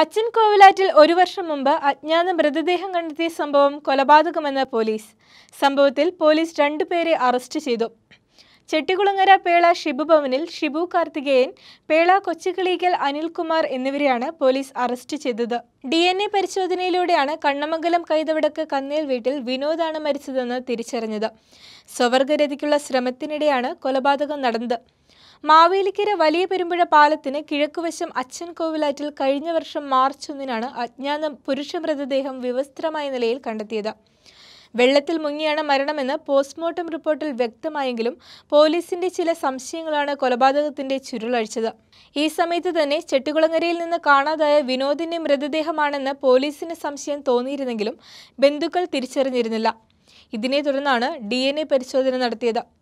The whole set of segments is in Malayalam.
അച്ഛൻ കോവിലാറ്റിൽ ഒരു വർഷം മുമ്പ് അജ്ഞാത മൃതദേഹം കണ്ടെത്തിയ സംഭവം കൊലപാതകമെന്ന് പോലീസ്. സംഭവത്തിൽ പോലീസ് രണ്ടുപേരെ അറസ്റ്റ് ചെയ്തു. ചെട്ടികുളങ്ങര പേള ഷിബു ഭവനിൽ ഷിബു കാർത്തികേയൻ പേള കൊച്ചുകിളിക്കൽ അനിൽകുമാർ എന്നിവരെയാണ് പോലീസ് അറസ്റ്റ് ചെയ്തത്. ഡി എൻ എ പരിശോധനയിലൂടെയാണ് കണ്ണമംഗലം കൈതവടക്ക് കന്നേൽ വീട്ടിൽ വിനോദാണ് മരിച്ചതെന്ന് തിരിച്ചറിഞ്ഞത്. സ്വവർഗരതിക്കുള്ള ശ്രമത്തിനിടെയാണ് കൊലപാതകം നടന്നത്. മാവേലിക്കര വലിയ പെരുമ്പുഴ പാലത്തിന് കിഴക്കുവശം അച്ഛൻ കോവിലാറ്റിൽ കഴിഞ്ഞ വർഷം മാർച്ച് ഒന്നിനാണ് അജ്ഞാത പുരുഷ മൃതദേഹം വിവസ്ത്രമായ നിലയിൽ കണ്ടെത്തിയത്. വെള്ളത്തിൽ മുങ്ങിയാണ് മരണമെന്ന് പോസ്റ്റ്മോർട്ടം റിപ്പോർട്ടിൽ വ്യക്തമായെങ്കിലും പോലീസിന്റെ ചില സംശയങ്ങളാണ് കൊലപാതകത്തിന്റെ ചുരുളഴിച്ചത്. ഈ സമയത്ത് തന്നെ ചെട്ടികുളങ്ങരയിൽ നിന്ന് കാണാതായ വിനോദിന്റെ മൃതദേഹമാണെന്ന് പോലീസിന് സംശയം തോന്നിയിരുന്നെങ്കിലും ബന്ധുക്കൾ തിരിച്ചറിഞ്ഞിരുന്നില്ല. ഇതിനെ തുടർന്നാണ് ഡി പരിശോധന നടത്തിയത്.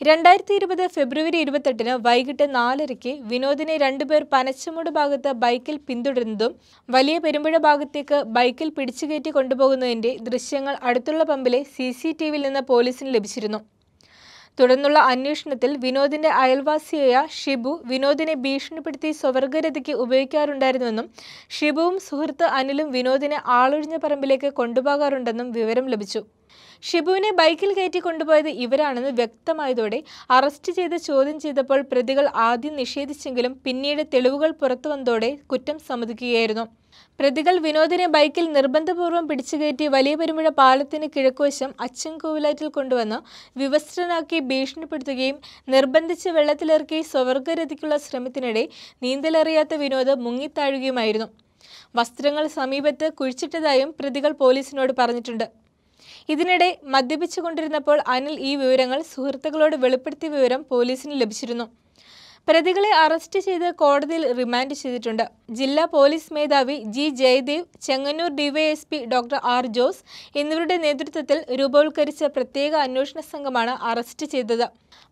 രണ്ടായിരത്തി ഇരുപത് ഫെബ്രുവരി ഇരുപത്തെട്ടിന് വൈകിട്ട് നാലരയ്ക്ക് വിനോദിനെ രണ്ടുപേർ പനച്ചമൂട് ഭാഗത്ത് ബൈക്കിൽ പിന്തുടരുന്നതും വലിയ പെരുമ്പുഴ ഭാഗത്തേക്ക് ബൈക്കിൽ പിടിച്ചുകയറ്റി കൊണ്ടുപോകുന്നതിന്റെ ദൃശ്യങ്ങൾ അടുത്തുള്ള പമ്പിലെ സി സി ടി വിയിൽ നിന്ന് പോലീസിന് ലഭിച്ചിരുന്നു. തുടർന്നുള്ള അന്വേഷണത്തിൽ വിനോദിന്റെ അയൽവാസിയായ ഷിബു വിനോദിനെ ഭീഷണിപ്പെടുത്തി സ്വവർഗരതിക്ക് ഉപയോഗിക്കാറുണ്ടായിരുന്നുവെന്നും ഷിബുവും സുഹൃത്ത് അനിലും വിനോദിനെ ആളൊഴിഞ്ഞ പറമ്പിലേക്ക് കൊണ്ടുപോകാറുണ്ടെന്നും വിവരം ലഭിച്ചു. ഷിബുവിനെ ബൈക്കിൽ കയറ്റി കൊണ്ടുപോയത് ഇവരാണെന്ന് വ്യക്തമായതോടെ അറസ്റ്റ് ചെയ്ത് ചോദ്യം ചെയ്തപ്പോൾ പ്രതികൾ ആദ്യം നിഷേധിച്ചെങ്കിലും പിന്നീട് തെളിവുകൾ പുറത്തു വന്നതോടെ കുറ്റം സമ്മതിക്കുകയായിരുന്നു. പ്രതികൾ വിനോദിനെ ബൈക്കിൽ നിർബന്ധപൂർവം പിടിച്ചുകയറ്റി വലിയ പെരുമഴ പാലത്തിന് കിഴക്കുവശം അച്ചൻകോവിലാറ്റിൽ കൊണ്ടുവന്ന് വിവസ്ത്രനാക്കി ഭീഷണിപ്പെടുത്തുകയും നിർബന്ധിച്ച് വെള്ളത്തിലിറക്കി സ്വവർഗരതിക്കുള്ള ശ്രമത്തിനിടെ നീന്തലറിയാത്ത വിനോദ് മുങ്ങിത്താഴുകയുമായിരുന്നു. വസ്ത്രങ്ങൾ സമീപത്ത് കുഴിച്ചിട്ടതായും പ്രതികൾ പോലീസിനോട് പറഞ്ഞിട്ടുണ്ട്. ഇതിനിടെ മദ്യപിച്ചുകൊണ്ടിരുന്നപ്പോൾ അനിൽ ഈ വിവരങ്ങൾ സുഹൃത്തുക്കളോട് വെളിപ്പെടുത്തിയ വിവരം പോലീസിന് ലഭിച്ചിരുന്നു. പ്രതികളെ അറസ്റ്റ് ചെയ്ത് കോടതിയിൽ റിമാൻഡ് ചെയ്തിട്ടുണ്ട്. ജില്ലാ പോലീസ് മേധാവി G Jayadev Chengannur DYSP doctor R Jose എന്നിവരുടെ നേതൃത്വത്തിൽ രൂപവത്കരിച്ച പ്രത്യേക അന്വേഷണ സംഘമാണ് അറസ്റ്റ് ചെയ്തത്.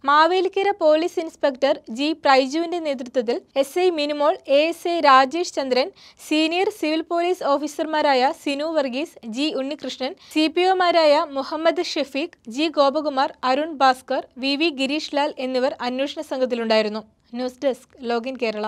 മാവേലിക്കര പോലീസ് ഇൻസ്പെക്ടർ ജി പ്രൈജുവിന്റെ നേതൃത്വത്തിൽ S I Minimol A S I Rajesh Chandran senior civil police ഓഫീസർമാരായ Sinu Varghese G Unnikrishnan C P ഒമാരായ Muhammad Shefeeq G Gopakumar Arun Bhaskar V V Girish Lal എന്നിവർ അന്വേഷണ സംഘത്തിലുണ്ടായിരുന്നു. News desk login Kerala